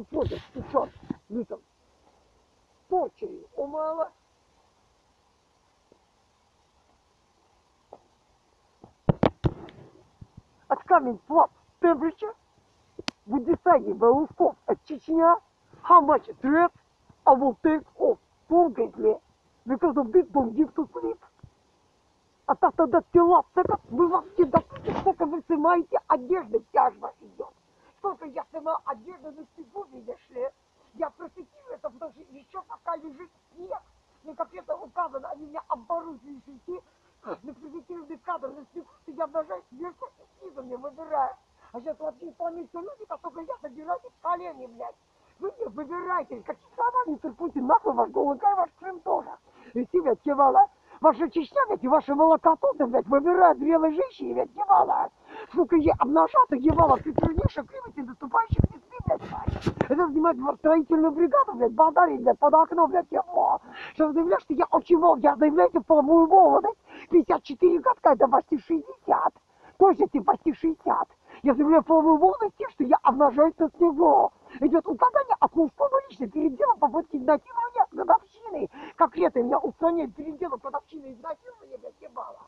виходить, течет, літом. Порчею умила. От камень with deciding by Luskov at Chechnya how much threat I will take off permanently because of this don't give to sleep. А так тогда тела секов, вы вообще допустим, сколько вы снимаете одежды, тяжба сама одежды на снегу, видишь ли. Я просветил это, потому что еще пока лежит снег, мне как это указано, они меня оборудовали идти, на просветительный кадр на снегу, что я обнажаюсь сверху и снизу мне выбираю. А сейчас вообще исполняются люди, как только я собираюсь колени, блядь. Вы мне выбираете, какие слова не терпите, нахуй ваш голубой, ваш Крым тоже. И себя кивала. Ваша Чечня, блядь, и ваши молокососы, блядь, выбирают зрелой женщине, блядь, кивала. Сука, е обнажаться, кивала, ты труднейшая кривость наступающих весны, блядь, тварь. Это занимает строительную бригаду, блядь, базарить, блядь, под окном, блядь, его. Что заявляешь, что я очень волк, я заявляю тебе половую молодость, 54 годка, это почти 60. Точности почти 60. Я заявляю половую молодость тем, что я обнажаюсь на снегу. Идет указание от мужского лично перед делом попытки изнасилования годовщины. Как лето меня устраняют перед делом годовщины изнасилования, блядь, ебала.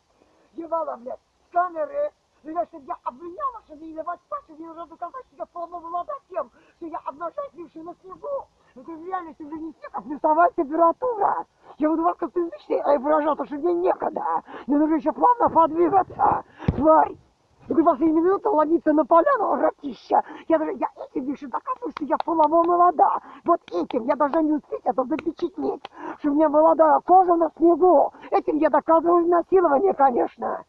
Ебала, блядь, камеры. Говорят, что я обвиняла, что не давать спать, что мне нужно доказать, что я полно молода тем, что я обнажаюсь лишь на снегу. Это в реальности уже не снег, а плюсовая температура. Я буду вас как-то язычный, а я выражал, то, что мне некогда. Мне нужно еще плавно подвигаться. Тварь. Это вас и минута ловиться на поляну, ратища. Я даже, я этим лишь и доказываю, что я полово молода. Вот этим я должна не успеть это запечатлеть, что у меня молодая кожа на снегу. Этим я доказываю насилование, конечно.